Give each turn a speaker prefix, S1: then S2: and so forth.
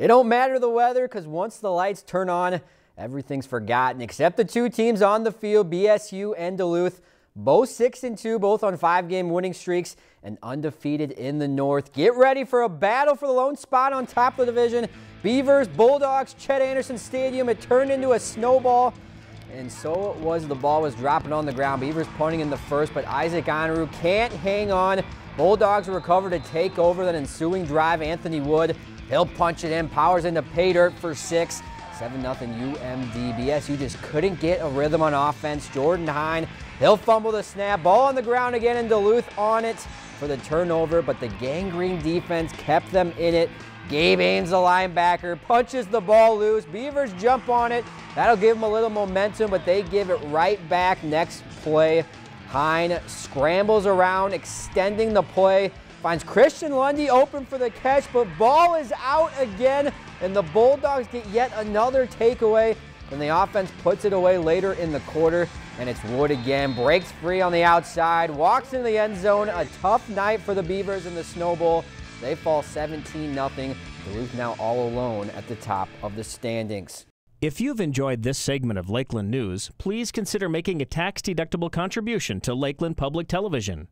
S1: It don't matter the weather because once the lights turn on, everything's forgotten except the two teams on the field, BSU and Duluth. Both 6 and 2, both on five game winning streaks and undefeated in the North. Get ready for a battle for the lone spot on top of the division. Beavers, Bulldogs, Chet Anderson Stadium. It turned into a snowball. And so it was. The ball was dropping on the ground. Beavers punting in the first, but Isaac Honoru can't hang on. Bulldogs recover to take over that ensuing drive. Anthony Wood, he'll punch it in. Powers into pay dirt for six. 7 0 UMD. BSU just couldn't get a rhythm on offense. Jordan Hine, he'll fumble the snap. Ball on the ground again, and Duluth on it for the turnover, but the Gang Green defense kept them in it. Gabe Ains, the linebacker, punches the ball loose. Beavers jump on it. That'll give them a little momentum, but they give it right back next play. Hine scrambles around, extending the play. Finds Christian Lundy open for the catch, but ball is out again, and the Bulldogs get yet another takeaway. And the offense puts it away later in the quarter, and it's Wood again. Breaks free on the outside, walks into the end zone. A tough night for the Beavers in the Snowball. They fall 17 0. Duluth now all alone at the top of the standings.
S2: If you've enjoyed this segment of Lakeland News, please consider making a tax-deductible contribution to Lakeland Public Television.